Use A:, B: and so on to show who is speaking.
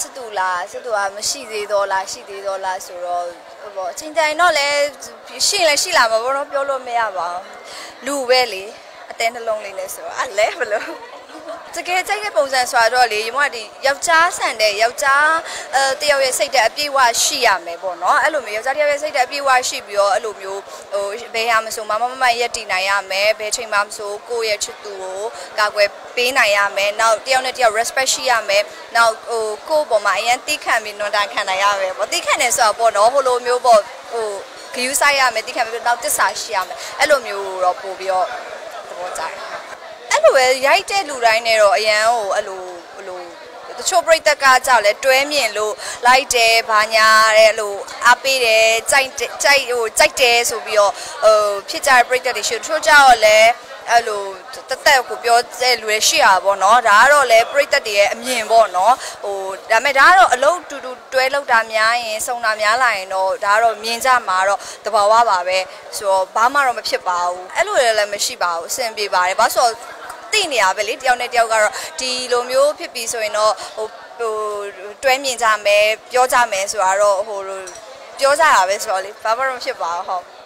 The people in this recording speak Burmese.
A: စစ်တူလားစစ်တူကမရှိသေးတော့လားရှိသေးတော့လားဆိုတော့ဟိုပေါ့အချိန်တိုင်းတော့လည်းရှိရင်လည်းရှိလာမှာပေါ့နော်ပြောလို့မရပါဘူးလူပဲလေအတဲနှလုံးလေးနဲ့ဆိုတော့အဲ့လဲဘလို့ တကယ်ကြိုက်တဲ့ပုံစံဆိုတော့လေညီမကဒီယောက်ျားဆန်တဲ့ယောက်ျားအဲတယောက်ရဲ့စိတ်တဲ့အပြည့်အဝရှိရမယ်ပေါ့နော်အဲ့လိုမျိုးယောက်ျားတယောက်ရဲ့စိတ်တဲ့အပြည့်အဝရှိပြီးတော့အဲ့လိုမျိုးဟိုဘယ်ဟာမဆိုမမမမရက်တည်နိုင်ရမယ်ဘယ်ချိန်မှမဆိုကိုယ့်ရဲ့ချစ်သူကိုကာကွယ်ပေးနိုင်ရမယ်နောက်တယောက်နဲ့တယောက် respect ရှိရမယ်နောက်ဟိုကိုယ့်ပေါ်မှာအရင်တိခံပြီးနွန်တန်ခံနိုင်ရမယ်ပေါ့တိခံနေဆိုတော့ပေါ့နော်ဟိုလိုမျိုးပေါ့ဟိုဂယူဆိုင်ရမယ်တိခံပြီးနောက်တစ္ဆာရှိရမယ်အဲ့လိုမျိုးတော့ပို့ပြီးတော့သဘောကျတယ် အဲ့လိုပဲရိုက်တဲ့လူတိုင်းနဲ့တော့အရန်ဟိုအဲ့လိုအဲ့လိုတချို့ပြိတက်ကကြောက်လဲတွဲမြင်လို့လိုက်တယ်ဘာညာတဲ့လို့အားပေးတယ်ကြိုက်ကြိုက်ဟိုကြိုက်တယ်ဆိုပြီးတော့ဟိုဖြစ်ကြတဲ့ပြိတက်တွေရှိတို့ကြောက်လဲအဲ့လိုတသက်ကိုပြောတဲ့လူတွေရှိတာပေါ့နော်ဒါကတော့လေပြိတက်တွေရဲ့အမြင်ပေါ့နော်ဟိုဒါပေမဲ့ဒါကတော့အလုံးတူတူတွဲလောက်တာများရင်စုံတာများလာရင်တော့ဒါကတော့မြင်ကြမှာတော့တဘာဝပါပဲဆိုတော့ဘာမှတော့မဖြစ်ပါဘူးအဲ့လိုလည်းမရှိပါဘူးအဆင်ပြေပါတယ်ဘာလို့ဆိုတော့ သိနေရပဲလေတယောက်နဲ့တယောက်ကတော့ဒီလိုမျိုးဖြစ်ပြီးဆိုရင်တော့ဟိုဟိုတွဲမြင်ကြမယ်ပြောကြမယ်ဆိုတာတော့ဟိုပြောကြတာပဲဆိုတော့လေဘာမှတော့မဖြစ်ပါဘူးဟုတ်